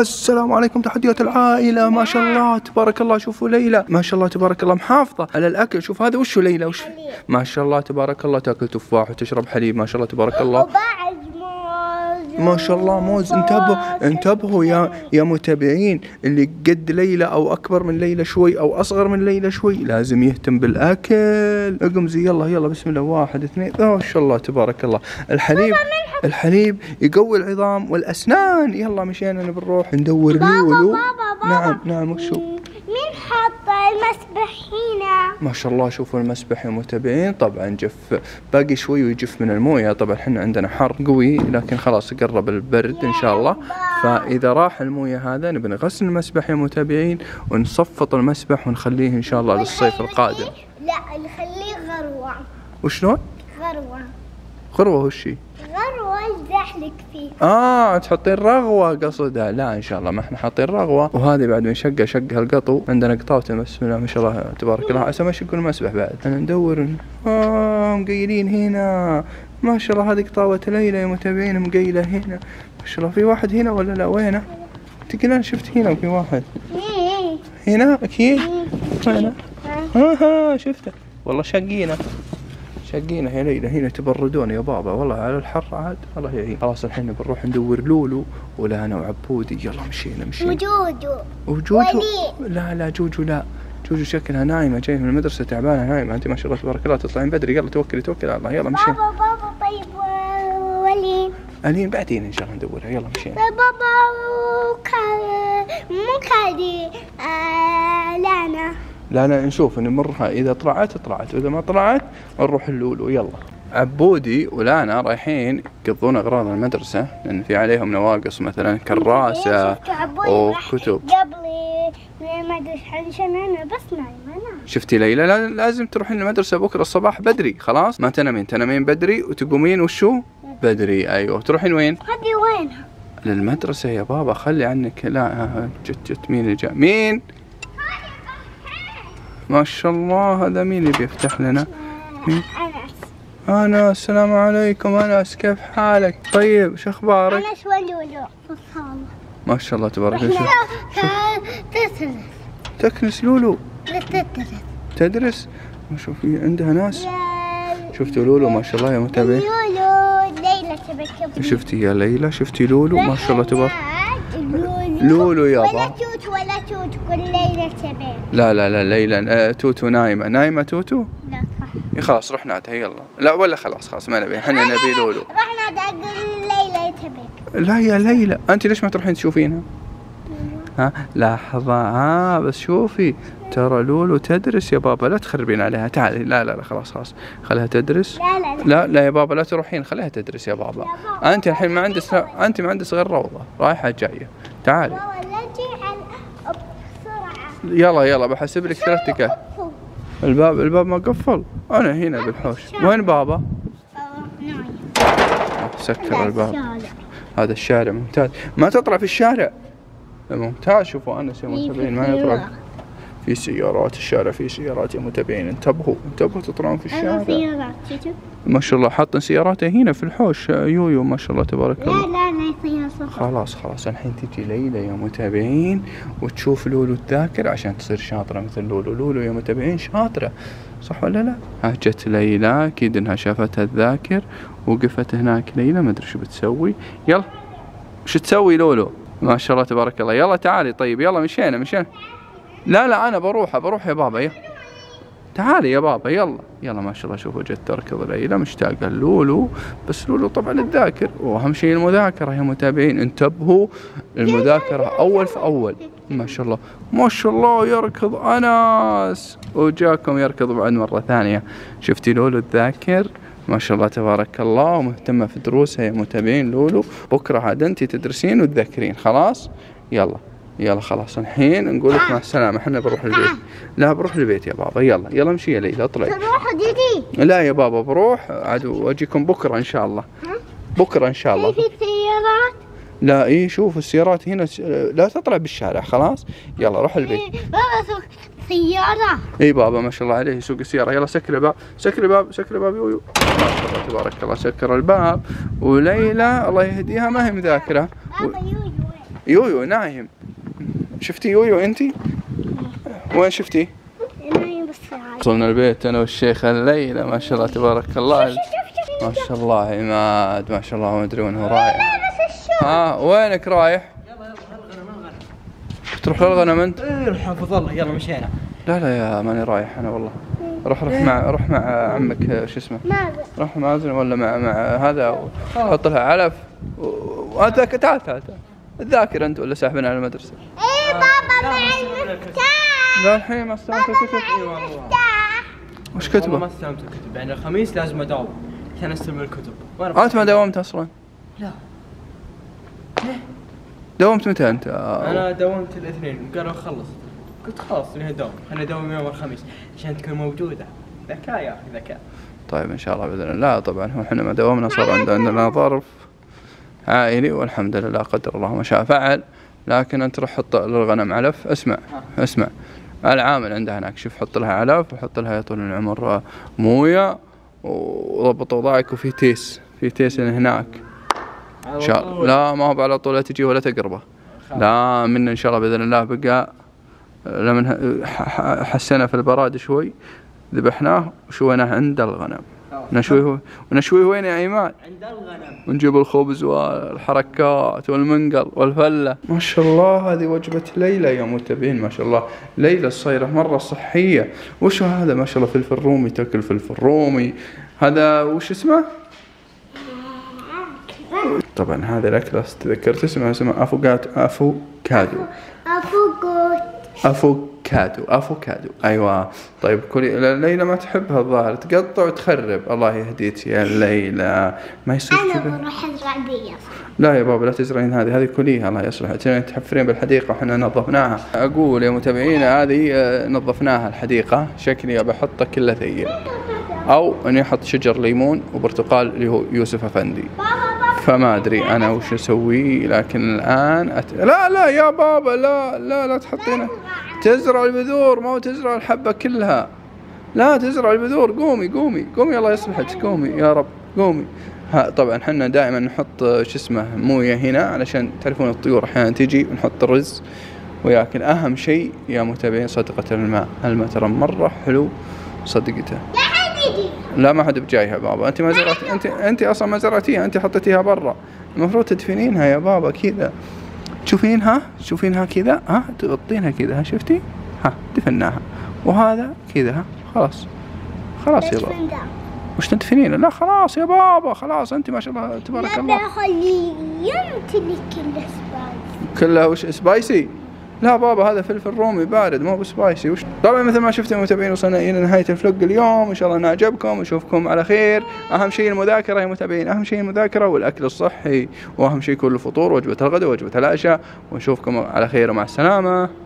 السلام عليكم تحديات العائلة. ما شاء الله تبارك الله. شوفوا ليلى. ما شاء الله تبارك الله. محافظة على الأكل. شوف هذا وشو ليلى؟ وش ما شاء الله تبارك الله. تأكل تفاح وتشرب حليب. ما شاء الله تبارك الله. ما شاء الله موز. انتبهوا انتبهوا يا يا متابعين. اللي قد ليلى أو أكبر من ليلى شوي أو أصغر من ليلى شوي لازم يهتم بالأكل. اقمزي يلا يلا بسم الله. واحد اثنين. ما شاء الله تبارك الله. الحليب الحليب يقوي العظام والأسنان. يلا مشينا بنروح ندور لولو. بابا بابا. نعم نعم وشو؟ حط المسبح هنا؟ ما شاء الله شوفوا المسبح يا متابعين. طبعا جف باقي شوي ويجف من الموية. طبعا إحنا عندنا حر قوي لكن خلاص قرب البرد إن شاء الله. فإذا راح الموية هذا نبي نغسل المسبح يا متابعين ونصفط المسبح ونخليه إن شاء الله للصيف القادم. لا نخليه غروة. وشلون؟ غروة. غروة وشي غروة الزحلق فيه. آه تحطين رغوة قصدها. لا إن شاء الله ما إحنا حاطين رغوة. وهذه بعد من شقة شقها القطو. عندنا قطاوته بسم الله ما شاء الله تبارك الله. عسى ما يشقون المسبح بعد. أنا ندور آه مقيلين هنا. ما شاء الله هذه قطاوة ليلى يا متابعين مقيلة هنا. ما شاء الله في واحد هنا ولا لا؟ وينه؟ تقول أنا شفت هنا في واحد. إيه. هنا؟ أكيد. وينه؟ ها. ها شفته. والله شقينا شقينا يا ليلى هنا تبردون يا بابا. والله على الحر عاد. الله يعين. خلاص الحين بنروح ندور لولو ولانا وعبودي يلا مشينا مشينا. وجوجو. ولي. لا لا جوجو لا. جوجو شكلها نايمة جاية من المدرسة تعبانة نايمة. أنت ما شاء الله تبارك الله تطلعين بدري. يلا توكلي توكلي على الله. يلا مشينا. بابا بابا طيب و- ولي ألين بعدين إن شاء الله ندورها. يلا مشينا. بابا مو كادي آه لانا لا لا نشوف نمرها إذا طلعت طلعت. وإذا ما طلعت نروح اللولو يلا عبودي ولانا رايحين يقضون أغراض المدرسة لأن في عليهم نواقص مثلا راح وكتب قبل ما ادري عشان أنا بس نايمة شفتي ليلى؟ لا- لازم تروحين المدرسة بكرة الصباح بدري خلاص؟ ما تنامين. تنامين بدري وتقومين وشو؟ بدري. أيوه. تروحين وين؟ هذه وينها؟ للمدرسة يا بابا. خلي عنك. لا جت جت. مين اللي جاء مين؟ ما شاء الله هذا مين اللي بيفتح لنا؟ مين؟ أنا السلام عليكم أنس كيف حالك؟ طيب شو أخبارك؟ انس ولولو ما شاء الله تبارك الله. تدرس. تكنس لولو. تدرس. تدرس؟ ما شوف عندها ناس. شفتوا لولو؟ ما شاء الله يا متابعين. لولو ليلى شفتي يا ليلى؟ شفتي لولو؟ ما شاء الله تبارك. لولو. لولو يابا. ولا توت ولا توت كل ليلى تبين لا لا لا ليلى آه، توتو نايمة. نايمة توتو؟ لا صح. إيه خلاص روح نادها يلا لا ولا خلاص خلاص ما نبي. إحنا نبي لولو. رحنا دق ليلى تبك لا يا ليلى أنت ليش ما تروحين تشوفينها؟ ها؟ لحظة. ها بس شوفي ترى لولو تدرس يا بابا. لا تخربين عليها. تعالي. لا لا لا خلاص خلاص. خليها تدرس. لا لا لا. لا لا يا بابا لا تروحين. خليها تدرس يا بابا. بابا. أنت الحين ما عندك أنت ما عندك غير روضة. رايحة جاية. تعالي بابا لا تجي على بسرعة يلا يلا بحسب لك ثلاث دقائق الباب الباب ما قفل. أنا هنا بالحوش. وين بابا؟ سكر الباب. هذا الشارع ممتاز. ما تطلع في الشارع؟ ممتاز. شوفوا انس يا متابعين ما. يطلع. في سيارات الشارع في سيارات يا متابعين. انتبهوا انتبهوا تطلعون في الشارع. ما شاء الله حاطين سياراته هنا في الحوش. يويو ما شاء الله تبارك الله. لا لا خلاص خلاص. الحين تجي ليلى يا متابعين وتشوف لولو الذاكر عشان تصير شاطرة مثل لولو. لولو يا متابعين شاطرة. صح ولا لا؟ ها جت ليلى أكيد إنها شافتها الذاكر. وقفت هناك ليلى ما أدري شو بتسوي. يلا. شو تسوي لولو؟ ما شاء الله تبارك الله. يلا تعالي. طيب يلا مشينا مشينا. لا لا أنا بروح بروح يا بابا. يلا. تعالي يا بابا يلا. يلا ما شاء الله شوفوا جت تركض ليلى مشتاقة لولو. بس لولو طبعا الذاكر. وأهم شيء المذاكرة يا متابعين. انتبهوا المذاكرة أول في أول. ما شاء الله. ما شاء الله يركض انس وجاكم يركض بعد مرة ثانية. شفتي لولو الذاكر؟ ما شاء الله تبارك الله. ومهتمة في دروسها يا متابعين لولو. بكرة عاد انت تدرسين وتذاكرين. خلاص؟ يلا. يلا خلاص الحين نقول لك مع السلامة إحنا بنروح البيت. لا بروح البيت يا بابا يلا يلا امشي يا ليلى اطلعي تروح ديدي؟ لا يا بابا بروح عاد واجيكم بكرة إن شاء الله. بكرة إن شاء الله. في سيارات لا إيه شوف السيارات هنا لا تطلع بالشارع خلاص. يلا روح البيت. بابا سوق سيارة. إي بابا ما شاء الله عليه يسوق السيارة. يلا سكر الباب سكر الباب سكر الباب يو يو. ما شاء الله تبارك الله سكر الباب. وليلى الله يهديها ما هي مذاكرة؟ و... يويو يويو نايم. شفتي يويو انتي؟ وين شفتي؟ وصلنا البيت أنا والشيخ الليلة ما شاء الله تبارك الله. ما شاء الله عماد ما شاء الله ما ادري وين هو رايح. ها وينك رايح؟ تروح للغنم انت؟ إيه روح حافظ الله يلا مشينا. لا لا يا ماني رايح أنا والله. روح روح مع روح مع عمك شو اسمه؟ ماذا؟ روح مازن ولا مع مع هذا حط لها علف وهذاك تعال تعال تعال. تذاكر انت ولا ساحبنا على المدرسة إيه بابا مع المفتاح لا الحين ما استلمت الكتب وش والله كتبه؟ ما استلمت الكتب. يعني الخميس لازم أداوم. عشان أستلم الكتب. وأنا أنت ما داومت أصلا؟ لا. داومت متى أنت؟ أنا داومت الاثنين. قالوا خلص. قلت خلاص اني أداوم. خليني أداوم يوم الخميس. عشان تكون موجودة. ذكاء يا أخي ذكاء. طيب إن شاء الله بإذن الله. طبعا هو إحنا ما داومنا صار عند- عندنا ظرف عائلي والحمد لله قدر الله ما شاء فعل. لكن أنت روح حط للغنم علف. اسمع اسمع. العامل عندها هناك شوف حط لها علف وحط لها يا طول العمر موية وضبط وضعك وفي تيس في تيس هناك. إن شاء الله. لا ما هو على طول لا تجي ولا تقربه. لا من إن شاء الله بإذن الله بقى. لما حسنا في البراد شوي ذبحناه وشويناه عند الغنم. نشويه ونشويه وين يا إيمان. عند الغنم. ونجيب الخبز والحركات والمنقل والفلة. ما شاء الله هذه وجبة ليلى يا متابعين ما شاء الله. ليلى الصايرة مرة صحية. وش هذا؟ ما شاء الله فلفل رومي. تاكل فلفل رومي. هذا وش اسمه؟ طبعا هذا الأكلة تذكرت اسمها اسمها افوكادو افوكادو افوقوت افوكادو افوكادو أيوه. طيب كلي ليلى ما تحبها الظاهر تقطع وتخرب. الله يهديك يا ليلى. ما يصير أنا بروح ازرع بيض لا يا بابا لا تزرعين هذه. هذه كليها. الله يصلح تبين تحفرين بالحديقة. وحنا نظفناها. أقول يا متابعين هذه آه، نظفناها الحديقة. شكلي بحطه كله ثقيل أو أني أحط شجر ليمون وبرتقال اللي هو يوسف أفندي. فما أدري أنا وش أسوي لكن الآن أت... لا لا يا بابا لا لا لا تحطينه. تزرع البذور ما تزرع الحبة كلها. لا تزرع البذور قومي قومي قومي الله يصلحك قومي يا رب قومي. ها طبعا إحنا دائما نحط شو اسمه موية هنا علشان تعرفون الطيور أحيانا تجي ونحط الرز. وياكل أهم شيء يا متابعين صدقة الماء. الماء ترى مرة حلو؟ صدقته. لا حد يجي لا ما حد بجايها بابا. أنت ما زرعت أنت أنت أصلا ما زرعتيها أنت حطيتيها برا. المفروض تدفنينها يا بابا كذا. تشوفينها تشوفينها كذا؟ ها؟ تغطينها كذا ها؟ شفتي؟ ها دفناها. وهذا كذا ها؟ خلاص. خلاص يا بابا. وش تدفنينه لا خلاص يا بابا. خلاص أنت ما شاء الله تبارك لا الله. بخلي يمتلك الاسبايس كلها وش؟ سبايسي؟ لا بابا هذا فلفل رومي بارد مو بسبايسي. وش؟ طبعا مثل ما شفتوا المتابعين وصلنا إلى نهاية الفلوق اليوم إن شاء الله انه عجبكم نشوفكم على خير. أهم شيء المذاكرة يا متابعين أهم شيء المذاكرة والأكل الصحي وأهم شيء كل الفطور وجبة الغداء وجبه العشاء. ونشوفكم على خير ومع السلامة.